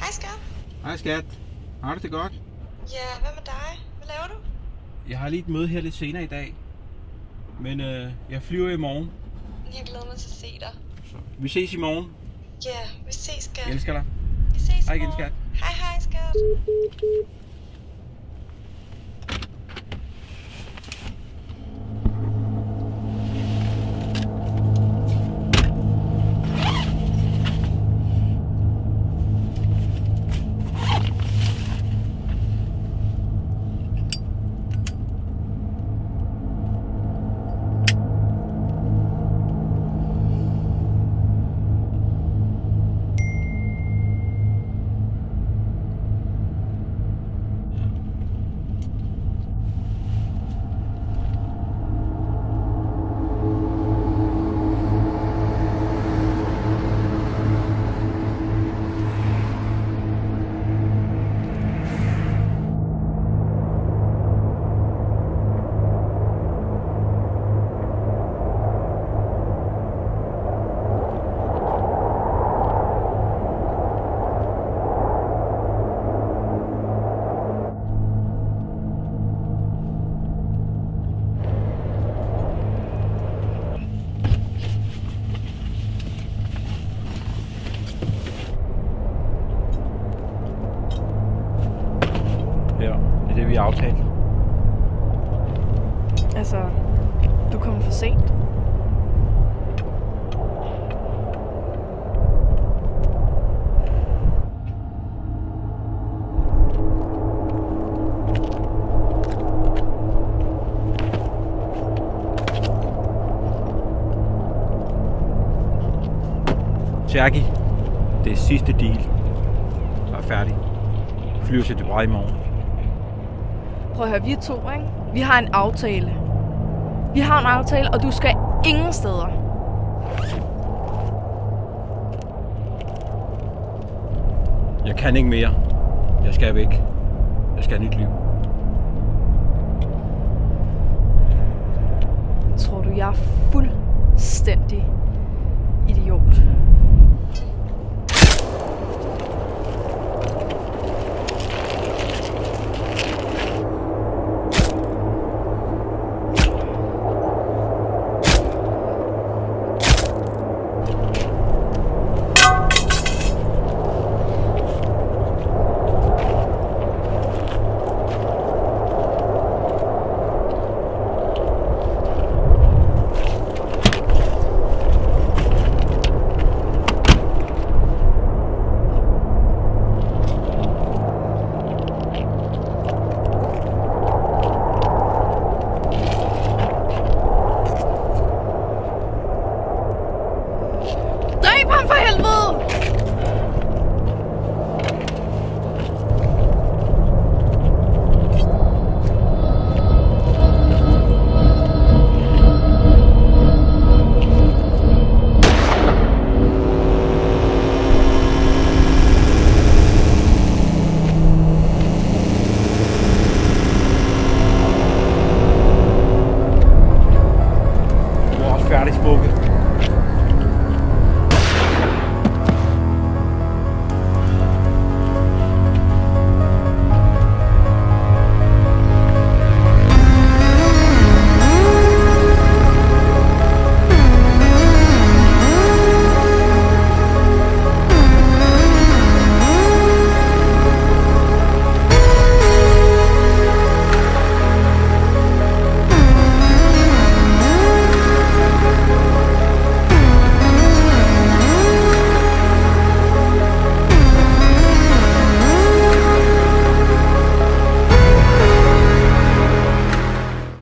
Hej skat. Hej skat. Har du det godt? Ja, hvad med dig? Hvad laver du? Jeg har lige et møde her lidt senere i dag. Men øh, jeg flyver i morgen. Jeg glæder mig til at se dig. Så vi ses i morgen. Ja, vi ses skat. Jeg elsker dig. Vi ses i Hej igen, morgen. skat. Hej hej skat. Det er det, vi har aftalt. Altså, du kommer for sent. Jackie, det er sidste deal. Så er færdig. Flyver til Dubai i morgen. Prøv at høre, vi er to, ikke? Vi har en aftale. Vi har en aftale, og du skal ingen steder. Jeg kan ikke mere. Jeg skal væk. Jeg skal have nyt liv. Tror du, jeg er fuldstændig idiot? fram för helvete!